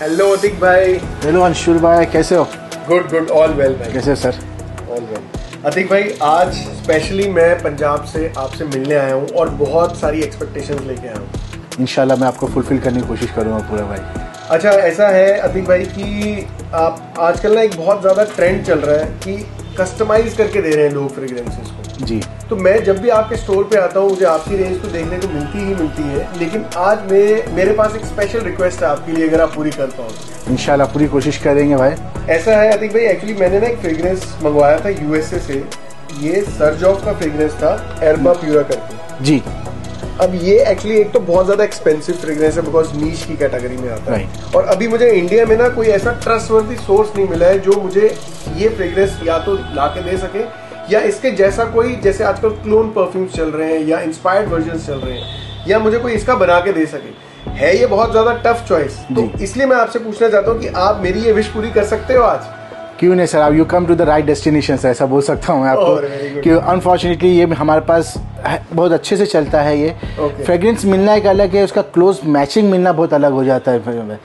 Hello Atiq भाई hello Anshul भाई कैसे हो? गुड गुड ऑल वेल भाई कैसे हो सर ऑल वेल अतिक भाई आज स्पेशली मैं पंजाब से आपसे मिलने आया हूँ और बहुत सारी एक्सपेक्टेशंस लेके आया हूँ। इंशाल्लाह मैं आपको फुलफिल करने की कोशिश करूँगा पूरा भाई। अच्छा ऐसा है अतिक भाई कि आप आजकल ना एक बहुत ज़्यादा ट्रेंड चल रहा है कि कस्टमाइज करके दे रहे हैं लोग फ्रेग्रेंसेस को। जी। तो मैं जब भी आपके स्टोर पे आता हूँ मुझे आपकी रेंज तो देखने को मिलती ही मिलती है लेकिन आज मैं मेरे पास एक स्पेशल रिक्वेस्ट है आपके लिए अगर आप पूरी कर पाओ। इंशाल्लाह पूरी कोशिश करेंगे भाई। ऐसा है अतिक भाई एक्चुअली मैंने ना एक फ्रेग्रेंस मंगवाया था यूएसए से। ये सर्जॉफ का फ्रेग्रेंस था एरबा प्यूरा करके। जी। अब ये एक्चुअली एक तो बहुत ज़्यादा एक्सपेंसिव फ्रेग्रेंस है बिकॉज़ नीच की कैटेगरी में आता है। और अभी मुझे इंडिया में ना कोई ऐसा ट्रस्टवर्दी सोर्स नहीं मिला है जो मुझे ये फ्रेग्रेंस या तो ला के दे सके या इसके जैसा कोई जैसे आजकल क्लोन परफ्यूम्स चल रहे हैं या इंस्पायर्ड वर्जन चल रहे हैं या मुझे कोई इसका बना के दे सके। है ये बहुत ज़्यादा टफ चॉइस तो इसलिए मैं आपसे पूछना चाहता हूँ कि आप मेरी ये विश पूरी कर सकते हो आज? क्यों नहीं सर आप you come to the right destination sir ऐसा बोल सकता हूँ मैं आपको। कि अनफॉर्चुनेटली ये हमारे पास बहुत अच्छे से चलता है ये। Okay. फ्रेग्रेंस मिलना एक अलग है उसका क्लोज मैचिंग मिलना बहुत अलग हो जाता है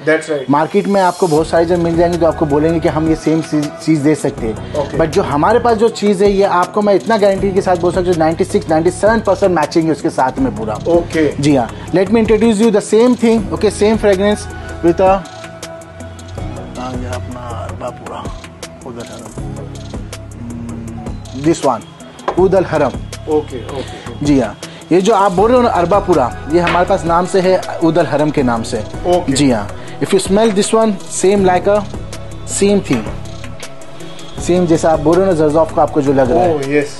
राइट मार्केट में आपको बहुत सारी जब मिल जाएँगे तो आपको बोलेंगे कि हम ये सेम चीज़ दे सकते हैं। Okay. बट जो हमारे पास जो चीज़ है ये आपको मैं इतना गारंटी के साथ बोल सकता हूँ ninety six ninety seven percent matching है उसके साथ में पूरा। ओके जी हाँ। Let me introduce you the same thing okay same fragrance with अपना पूरा उदल हरम। दिस वन उदल हरम। ओके ओके जी हाँ ये जो आप बोल रहे हो ना अरबापुरा ये हमारे पास नाम से है उदल हरम के नाम से। Okay. जी हाँ if you smell this one same like a same thing same जैसा आप बोल रहे हो ना जरजॉफ का आपको जो लग रहा है। ओह यस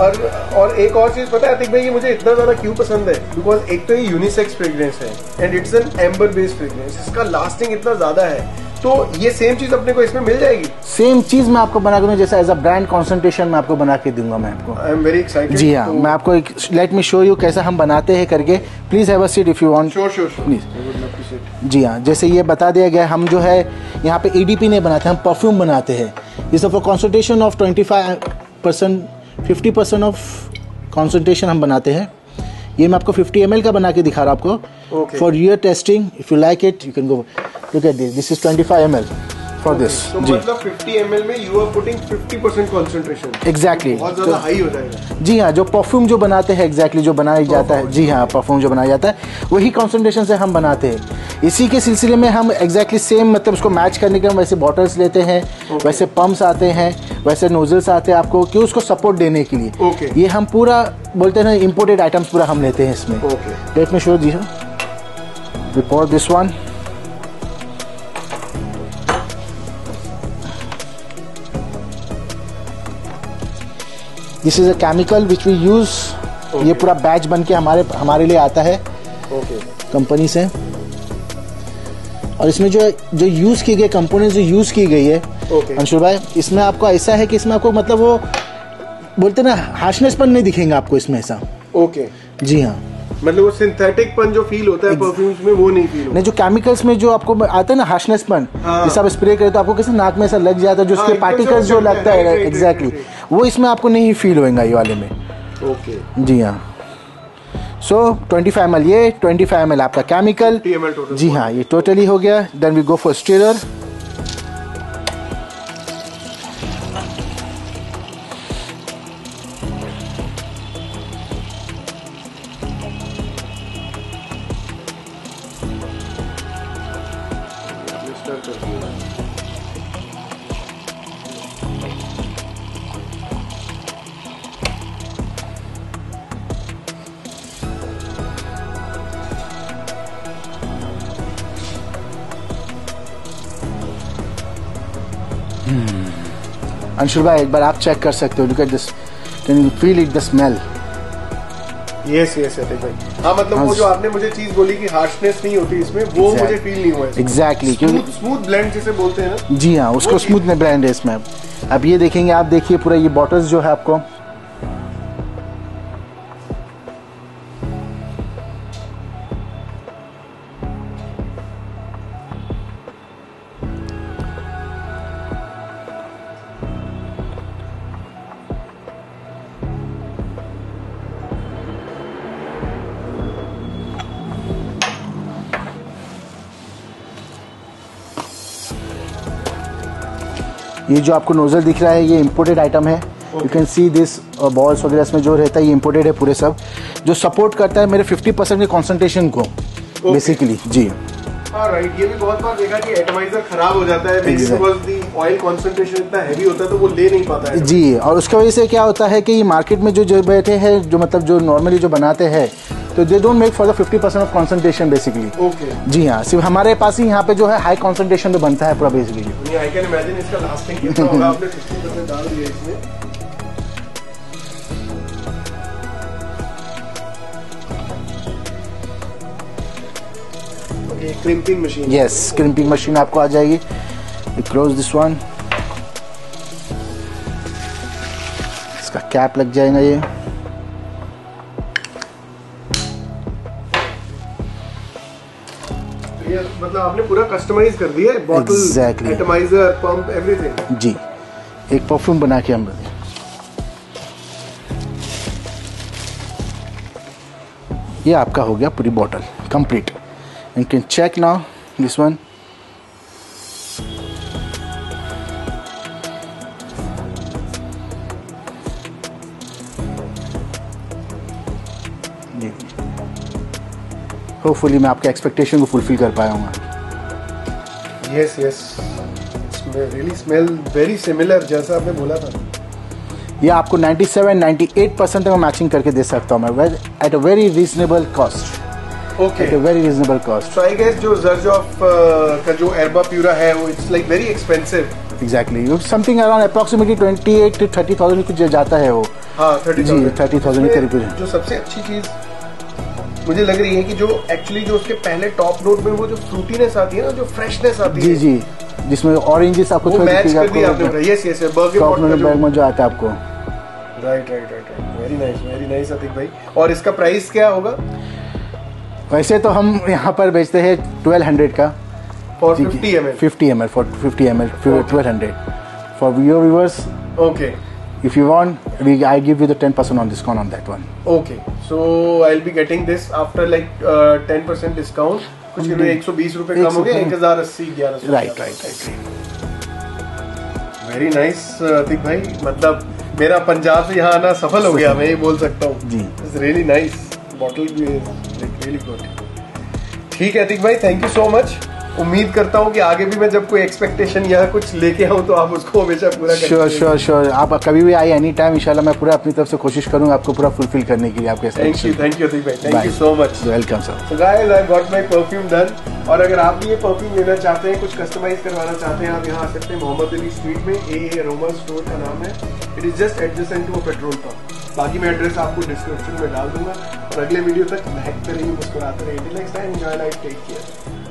और और एक और चीज़ पता है अतिक भाई ये मुझे इतना ज़्यादा क्यों पसंद है? बिकॉज़ एक तो ये यूनिसेक्स फ्रेग्रेंस है and it's an amber based fragrance इसका लास्टिंग इतना ज़्यादा है। तो ये सेम चीज़ अपने को इसमें मिल जाएगी? सेम चीज़ मैं आपको बना के दूँगा जैसा एज अ ब्रांड कॉन्सेंट्रेशन में आपको बना के दूँगा मैं आपको। आई एम वेरी एक्साइटेड जी हाँ मैं आपको एक लेट मी शो यू कैसा हम बनाते हैं करके। Please have a seat if you want sure sure Please. जी हाँ जैसे ये बता दिया गया हम जो है यहाँ पे ईडीपी नहीं बनाते हम परफ्यूम बनाते हैं। ये for concentration of twenty five percent fifty percent of concentration हम बनाते हैं। ये मैं आपको 50 एम का बना के दिखा रहा हूँ आपको। For your testing if you like it you can go look at this this is 25 M for this तो जी मतलब 50 ml में you are putting 50% concentration Exactly. बहुत ज़्यादा तो- हाई हो जाएगा। जी हाँ जो परफ्यूम जो बनाते हैं एग्जैक्टली जो बनाया जाता है। जी हाँ परफ्यूम जो बनाया जाता है वही कॉन्सेंट्रेशन से हम बनाते हैं। इसी के सिलसिले में हम एग्जैक्टली सेम मतलब उसको मैच करने के हम वैसे बॉटल्स लेते हैं वैसे पंप्स आते हैं वैसे नोजल्स आते हैं आपको क्यों उसको सपोर्ट देने के लिए। Okay. ये हम पूरा बोलते हैं ना इम्पोर्टेड आइटम्स पूरा हम लेते हैं इसमें। ओके लेट में शो जी हाँ। Report this one this is a chemical which we use ये पूरा बैच बन के हमारे हमारे लिए आता है okay. कंपनी से और इसमें जो जो यूज़ की गई कंपोनेंट जो यूज़ की गई है Okay. अंशुल भाई इसमें आपको ऐसा है कि इसमें आपको मतलब वो बोलते ना हार्शनेस पर नहीं दिखेंगे आपको इसमें ऐसा ओके okay. जी हाँ मतलब वो सिंथेटिक पन जो फील होता है परफ्यूम्स में वो नहीं फील नहीं जो केमिकल्स में जो आपको आता है ना हार्शनेसपन हाँ। जैसे आप स्प्रे करते तो आपको कैसे नाक में ऐसा लग जाता है जो हाँ, उसके पार्टिकल्स जो लगता है एग्जैक्टली. वो इसमें आपको नहीं फील होएगा ये वाले में। ओके जी हाँ। सो 25 फाइव एम एल ये 25 फाइव एम एल आपका केमिकल 50 ml total. जी हाँ ये टोटली हो गया। Then we go for stirrer Anshul भाई एक बार आप चेक कर सकते हो। Look at this can you feel it the smell yes yes भाई हाँ मतलब हाँ, वो जो आपने मुझे चीज़ बोली कि हार्शनेस नहीं होती इसमें वो exactly. मुझे फील नहीं हुआ एग्जैक्टली क्योंकि- स्मूथ ब्लेंड जिसे बोलते हैं ना जी हाँ उसको स्मूथ ब्लेंड है इसमें। अब ये देखेंगे आप देखिए पूरा ये बॉटल्स जो है आपको। ये जो आपको नोजल दिख रहा है ये इम्पोर्टेड आइटम है you can see this balls वगैरह इसमें जो रहता है ये इम्पोर्टेड है पूरे सब जो सपोर्ट करता है मेरे 50 परसेंट के कॉन्सेंट्रेशन को बेसिकली okay. जी राइट ये भी बहुत बार देखा कि एटमाइजर खराब हो जाता है Exactly. Because the oil concentration इतना हैवी होता है तो वो ले नहीं पाता है जी और उसकी वजह से क्या होता है कि मार्केट में जो जो बैठे हैं जो मतलब जो नॉर्मली जो बनाते हैं तो they don't make for the fifty percent of concentration basically okay जी हाँ सिर्फ़ हमारे पास ही यहाँ पे जो है हाई कॉन्सेंट्रेशन में बनता है पूरा बेसिकली आई कैन इमेजिन इसका लास्टिंग होगा? आपने 50% डाल दिया इसमें। Crimping machine yes crimping machine आपको आ जाएगी। क्लोज दिस वन इसका कैप लग जाएगा ये। ये मतलब आपने पूरा कस्टमाइज कर दिया है bottle Exactly. Atomizer pump everything जी एक परफ्यूम बना के हम ये आपका हो गया पूरी bottle complete you can check now this one hopefully मैं आपके एक्सपेक्टेशन को फुलफिल कर पाया हूँ। Yes yes really smell very similar जैसा आपने बोला था। ये आपको 97 98 परसेंट तक मैचिंग करके दे सकता हूँ मैं at a very reasonable cost okay at a very reasonable cost so I guess जो जर्ज ऑफ़ का जो एरबा प्यूरा है वो it's like very expensive exactly something around approximately 28 to 30,000 कुछ जाता है वो। हाँ थर्टी जी, 30,000 के करीब जो सबसे अच्छी चीज़ मुझे लग रही है कि जो एक्चुअली जो उसके पहले टॉप नोट में वो जो फ्रूटीनेस आती है ना जो फ्रेशनेस आती जी है जी। जी जिसमें ऑरेंजेस आपको वो थोड़ी मैच कर दिया आपने यस यस बर्गर टॉप जो बैग में जो आता है आपको। Right right right very nice very nice Atiq भाई। और इसका प्राइस क्या होगा? वैसे तो हम यहाँ पर बेचते हैं 1200 का। For 50 M L 50 ml for 50 ml for 1200 for your viewers okay if you want we I give you the 10% on discount on that one. So I will be getting this after like ten percent discount कुछ किलो एक सौ बीस रुपए कम हो ग्यारह सौ right right right, right. Very nice Atiq भाई। मतलब मेरा पंजाब से यहाँ आना सफल हो गया मैं ये बोल सकता हूँ। जी। इट्स रियली नाइस बॉटल भी लाइक रियली गुड ठीक है अतिक भाई थैंक यू सो मच उम्मीद करता हूँ कि आगे भी मैं जब कोई एक्सपेक्टेशन या कुछ लेके आऊँ तो आप उसको हमेशा पूरा श्योर श्योर श्योर आप कभी भी आए एनी टाइम इंशाल्लाह मैं पूरा अपनी तरफ़ से कोशिश करूँगा आपको पूरा फुलफिल करने के लिए आपके thank you thank you thank you so much welcome sir So guys, I got my perfume done. और अगर आप भी ये परफ्यूम लेना चाहते हैं कुछ कस्टमाइज करवाना चाहते हैं आप यहाँ आ सकते हैं मोहम्मद अली स्ट्रीट में ए अरोमा स्टोर का नाम है। It is just adjacent to a petrol pump बाकी मैं एड्रेस आपको डिस्क्रिप्शन में डाल दूँगा। और अगले वीडियो तक महकते रहिए मुस्कुराते रहिए। Next time enjoy life take care